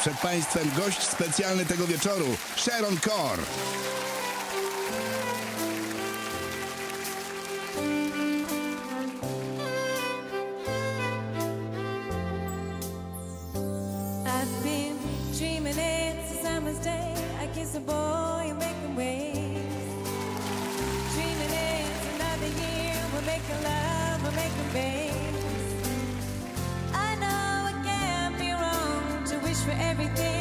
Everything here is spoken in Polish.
Przed Państwem gość specjalny tego wieczoru, Sharon Core. I've been dreaming day. I kiss a boy and making waves. For everything